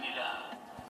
nila